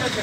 नका